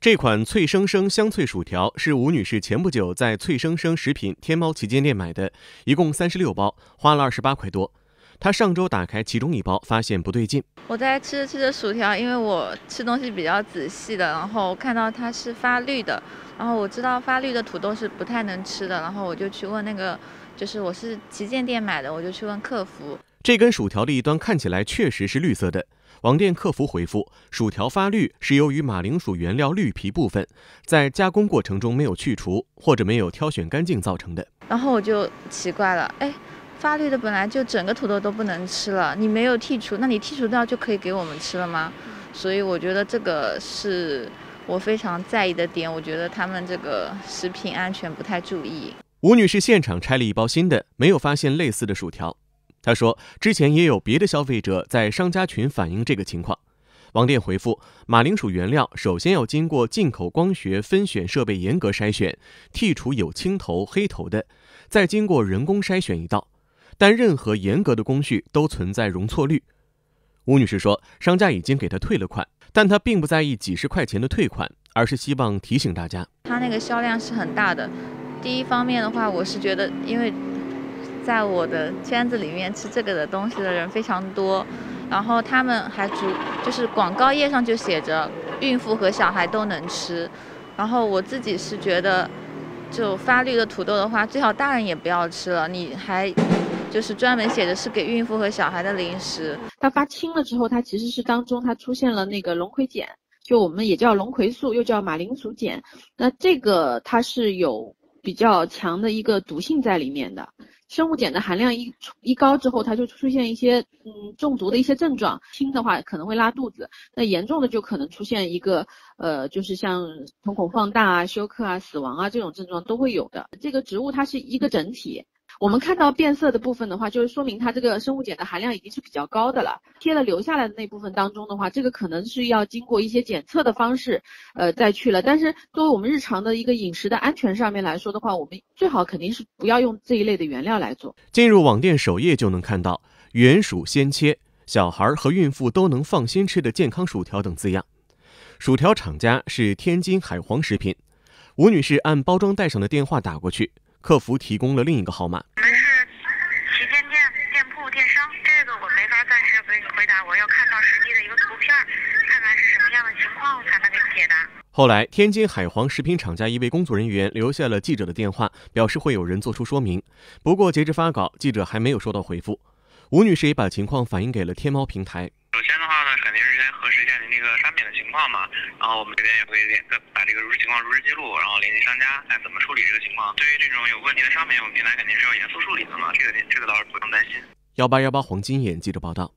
这款脆生生香脆薯条是吴女士前不久在脆生生食品天猫旗舰店买的，一共三十六包，花了二十八块多。她上周打开其中一包，发现不对劲。我在吃着吃着薯条，因为我吃东西比较仔细的，然后看到它是发绿的，然后我知道发绿的土豆是不太能吃的，然后我就去问那个，就是我是旗舰店买的，我就去问客服。这根薯条的一端看起来确实是绿色的。网店客服回复：薯条发绿是由于马铃薯原料绿皮部分在加工过程中没有去除或者没有挑选干净造成的。然后我就奇怪了，哎，发绿的本来就整个土豆都不能吃了，你没有剔除，那你剔除掉就可以给我们吃了吗？所以我觉得这个是我非常在意的点，我觉得他们这个食品安全不太注意。吴女士现场拆了一包新的，没有发现类似的薯条。他说：“之前也有别的消费者在商家群反映这个情况。”网店回复：“马铃薯原料首先要经过进口光学分选设备严格筛选，剔除有青头、黑头的，再经过人工筛选一道。但任何严格的工序都存在容错率。”吴女士说：“商家已经给她退了款，但她并不在意几十块钱的退款，而是希望提醒大家，她那个销量是很大的。第一方面的话，我是觉得因为。”在我的圈子里面吃这个的东西的人非常多，然后他们还主就是广告页上就写着孕妇和小孩都能吃，然后我自己是觉得，就发绿的土豆的话，最好大人也不要吃了，你还就是专门写的是给孕妇和小孩的零食。它发青了之后，它其实是当中它出现了那个龙葵碱，就我们也叫龙葵素，又叫马铃薯碱，那这个它是有比较强的一个毒性在里面的。生物碱的含量一一高之后，它就出现一些嗯中毒的一些症状，轻的话可能会拉肚子，那严重的就可能出现一个呃就是像瞳孔放大啊、休克啊、死亡啊这种症状都会有的。这个植物它是一个整体。我们看到变色的部分的话，就是说明它这个生物碱的含量已经是比较高的了。贴了留下来的那部分当中的话，这个可能是要经过一些检测的方式，呃，再去了。但是作为我们日常的一个饮食的安全上面来说的话，我们最好肯定是不要用这一类的原料来做。进入网店首页就能看到“原薯鲜切，小孩和孕妇都能放心吃的健康薯条”等字样。薯条厂家是天津海皇食品。吴女士按包装袋上的电话打过去。客服提供了另一个号码。我们是旗舰店、店铺、电商，这个我没法暂时给你回答，我要看到实际的一个图片，看看是什么样的情况才能给你解答。后来，天津海皇食品厂家一位工作人员留下了记者的电话，表示会有人做出说明。不过，截至发稿，记者还没有收到回复。吴女士也把情况反映给了天猫平台。首先的话呢，肯定是先核实一下您那个商品的情况嘛，然后我们这边也会联把这个如实情况如实记录，然后联系商家看怎么处理这个情况。对于这种有问题的商品，我们平台肯定是要严肃处理的嘛，这个这个倒是不用担心。幺八幺八黄金眼记者报道。